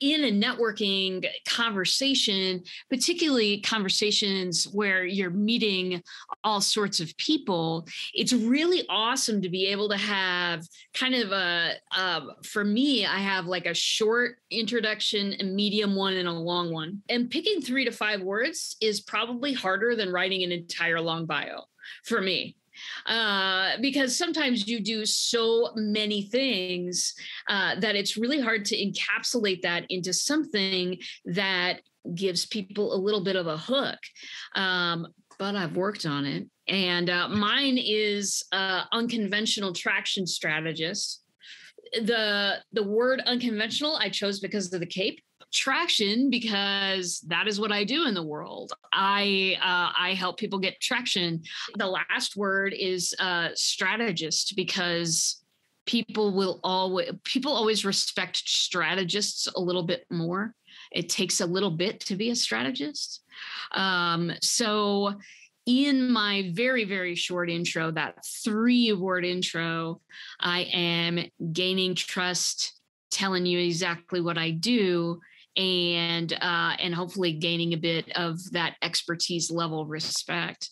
in a networking conversation, particularly conversations where you're meeting all sorts of people, it's really awesome to be able to have kind of a, for me, I have like a short introduction, a medium one, and a long one. And picking three to five words is probably harder than writing an entire long bio for me uh, because sometimes you do so many things uh, that it's really hard to encapsulate that into something that gives people a little bit of a hook. Um, but I've worked on it. And uh, mine is unconventional traction strategist. The the word unconventional I chose because of the cape traction because that is what I do in the world. I uh, I help people get traction. The last word is uh, strategist because people will always people always respect strategists a little bit more. It takes a little bit to be a strategist. Um, so in my very very short intro that three word intro i am gaining trust telling you exactly what i do and uh, and hopefully gaining a bit of that expertise level respect.